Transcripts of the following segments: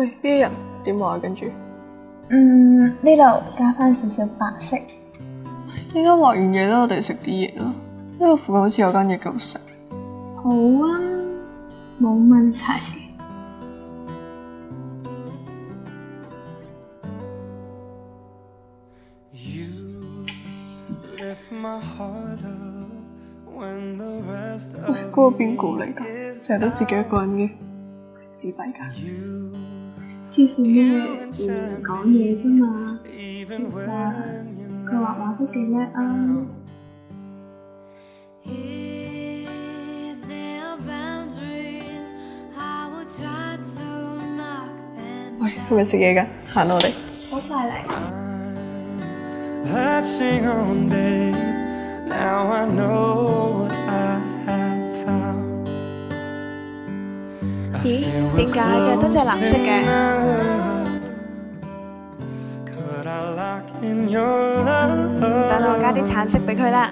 喂，呢啲人點話跟住？嗯，呢度加翻少少白色。依家畫完嘢啦，我哋食啲嘢啦。呢度附近好似有間嘢夠食。好啊，冇問題。喂，嗰個邊個嚟噶？成日都自己一個人嘅，自閉噶。黐线咩？唔讲嘢啫嘛。其实佢画画都几叻啊。喂，系咪食嘢噶？行啦，我哋。好快嚟。 咦？點解隻都隻藍色嘅？等我加啲橙色俾佢啦。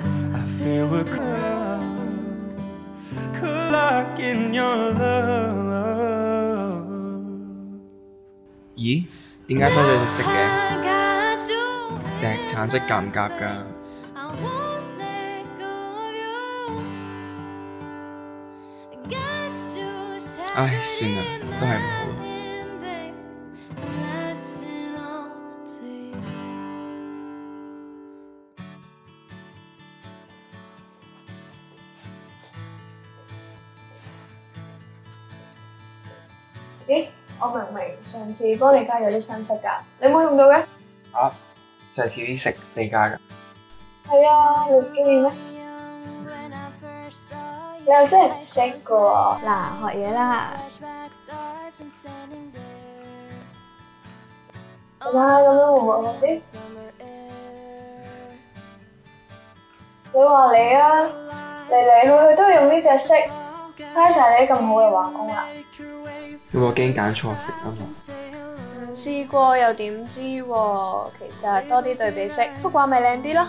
咦？點解多咗隻色嘅？隻橙色夾唔夾㗎？唉，算啦，都係唔好啦。咦，我明明上次幫你加咗啲新色㗎，你冇用到嘅？啊，上次啲色你加㗎？係啊，你唔中意咩？你又真係唔識㗎喎。嗱，學嘢啦。睇下咁樣會唔會好啲？你話你啊，嚟嚟去去都係用呢隻色，嘥晒你咁好嘅畫工啦。咁我驚揀錯色啊嘛。唔試過又點知喎？其實多啲對比色，幅畫咪靚啲咯。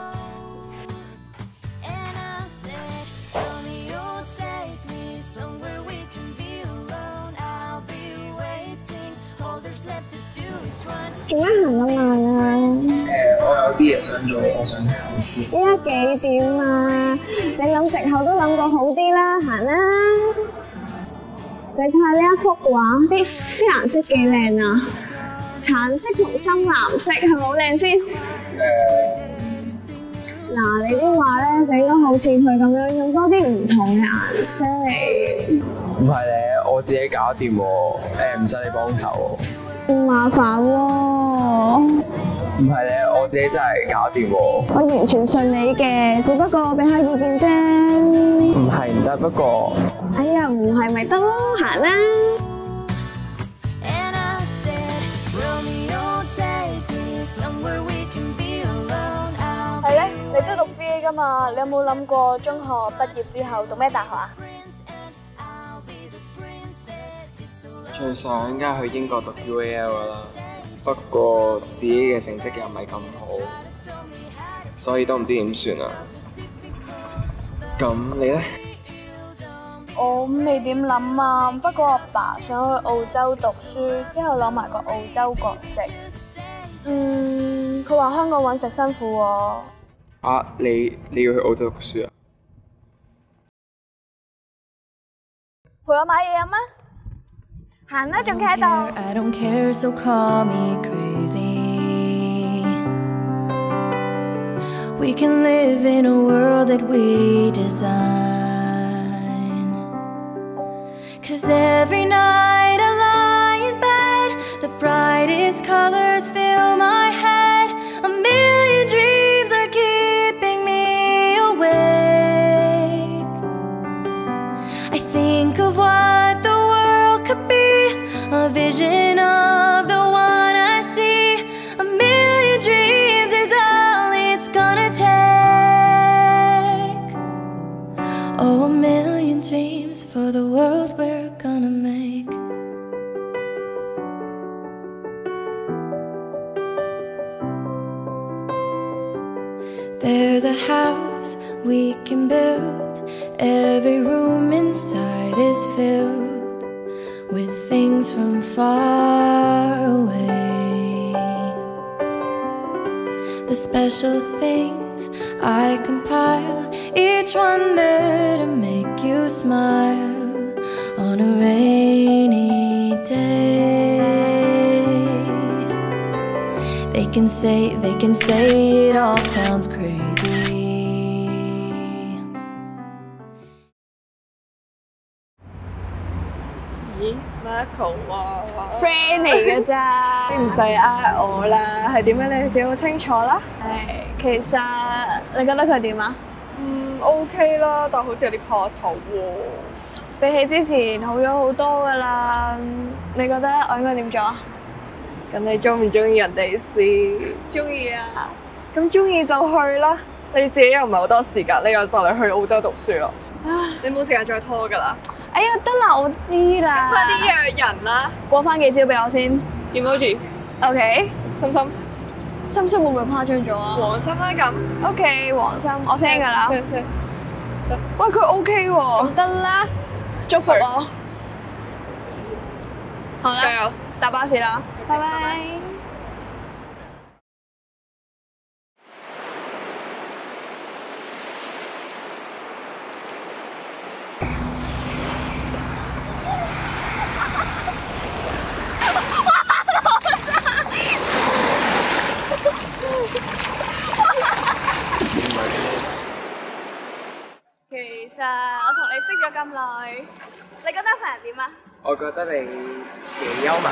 啲嘢想做，我想試試。依家幾點啊？你諗藉口都諗過好啲啦，行啦！你睇下呢一幅畫，啲啲顏色幾靚啊！橙色同深藍色係咪好靚先？嗱，你啲畫咧整得好似佢咁樣，用多啲唔同嘅顏色。唔係咧，我自己搞掂喎，誒唔使你幫手唔麻煩喎，喎。唔係咧，我自己真係搞掂喎。我完全信你嘅，只不過俾下意見啫。唔係唔得，不過哎呀，唔係咪得咯，行啦！係咧，你都讀 BA 噶嘛？你有冇諗過中學畢業之後讀咩大學啊？最想梗係去英國讀 UAL 噶啦，不過自己嘅成績又唔係咁好，所以都唔知點算啊。咁你呢？我未點諗啊，不過阿爸想去澳洲讀書，之後攞埋個澳洲國籍。嗯，佢話香港揾食辛苦喎。啊，你你要去澳洲讀書啊？陪我買嘢飲啊！行啦，仲企喺度。 I don't care, so call me crazy. We can live in a world that we design. Cause every night There's a house we can build. Every room inside is filled with things from far away. The special things I compile, each one there to make you smile on a rainy can say, they can say it all sounds crazy. Marco 啊 friend 嚟嘅咋，你唔使呃我啦。係點樣你自己好清楚啦。係，其實你覺得佢點啊？嗯 OK 啦，但好似有啲怕醜喎。比起之前好咗好多噶啦。你覺得我應該點做啊？咁你中唔中意人哋先？中意啊！咁中意就去啦。你自己又唔係好多時間，你又就嚟去澳洲讀書咯。唉，你冇時間再拖㗎啦。哎呀，得啦，我知啦。快啲約人啦過翻幾招俾我先。！emoji，OK，心心，心心會唔會誇張咗啊黃心啦咁。？OK，黃心，我 send 噶啦。send send 喂，佢 OK 喎。咁得啦，祝福我。好啦，加油！搭巴士啦，拜拜。其實我同你識咗咁耐，你覺得份人點啊？我覺得你幾幽默，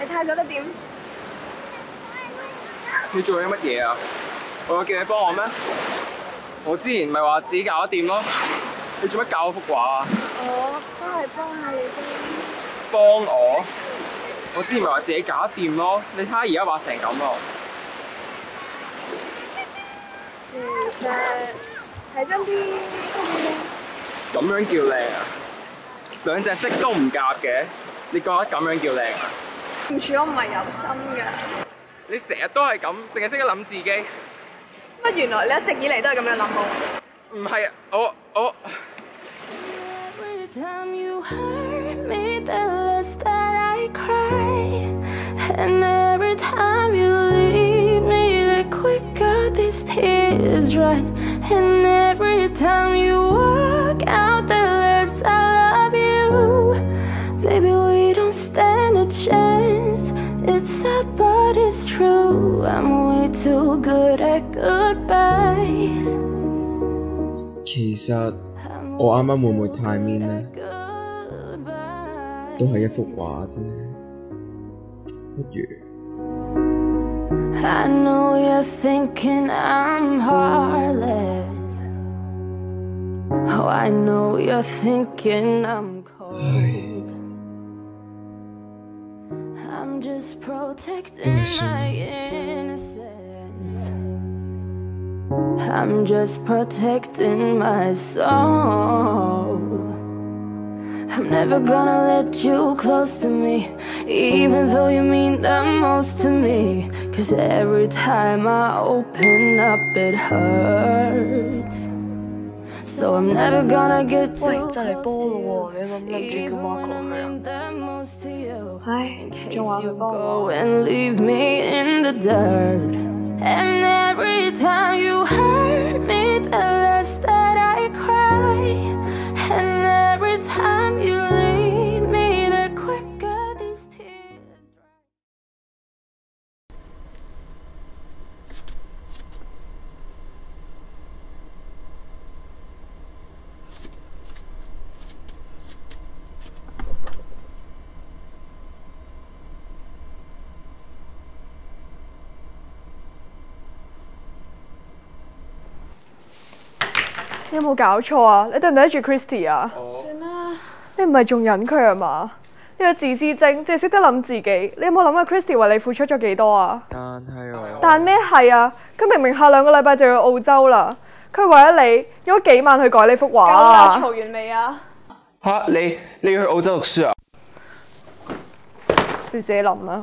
你睇下覺得點？你做緊乜嘢啊？我有叫你幫我咩？我之前咪話自己搞得掂咯，你做乜教我幅畫啊？我都係幫下你啫。幫我？我之前咪話自己搞得掂咯，你睇下而家畫成咁咯。其實睇真啲，咁樣叫靚啊？兩隻色都唔夾嘅，你覺得咁樣叫靚啊？唔住我唔係有心嘅。你成日都係咁，淨係識得諗自己。乜原來你一直以嚟都係咁樣諗我？唔係啊，我我 time you hurt me, the less that I cry. And every time you leave me, the quicker these tears dry. too good at goodbyes. 其实我啱啱会唔会太 mean 呢？都系一幅画啫，不如 I know you're thinking I'm heartless. Oh, I know you're thinking I'm cold. I'm just protecting my innocence. I'm just protecting my soul. I'm never gonna let you close to me, even though you mean the most to me. Cause every time I open up, it hurts. So I'm never gonna get too 喂，真系波 close to 咯 you, 喎！你谂唔谂住 even 叫 when Marco I 去啊？ mean the most to you. 唉， In 仲 case 话 you 佢帮 go 我。 And every time you hurt me, the less that I cry. And every time you 你有冇搞錯啊？你對唔對得住 Christy 啊？算啦，你唔係仲忍佢啊嘛？呢個自私精，淨係識得諗自己。你有冇諗過 Christy 為你付出咗幾多啊？但係我但咩係啊？佢明明下兩個禮拜就要澳洲啦，佢為咗你用咗幾萬去改呢幅畫啊！嘈完未啊？吓、你你要去澳洲讀書啊？你自己諗啦。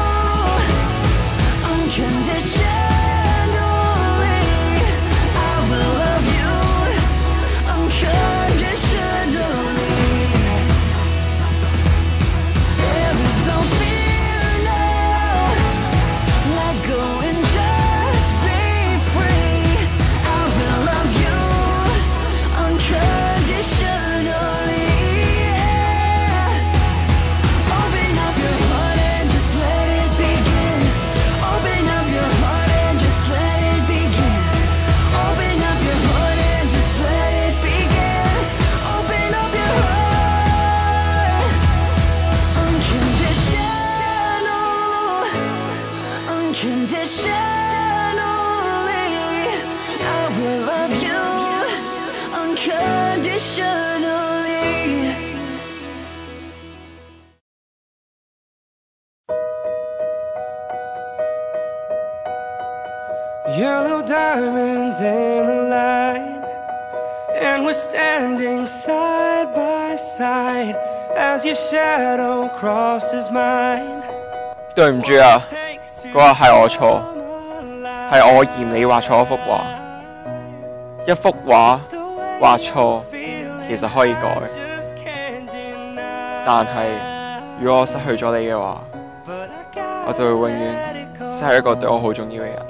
Yellow diamonds in the light, and we're standing side by side as your shadow crosses mine. 对唔住啊，嗰日系我错，系我嫌你画错一幅画。一幅画画错其实可以改，但系如果我失去咗你嘅话，我就会永远失去一个对我好重要嘅人。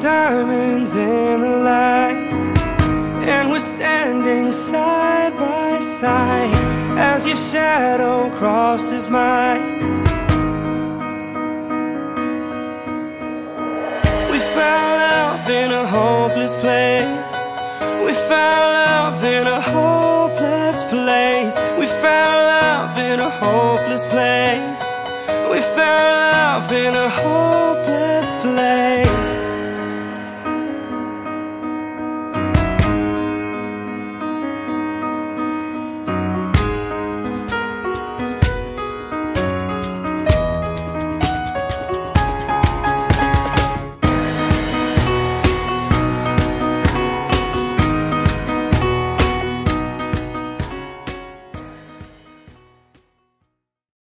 diamonds in the light, and we're standing side by side as your shadow crosses mine. We found love in a hopeless place. We found love in a hopeless place. We found love in a hopeless place. We found love in a hopeless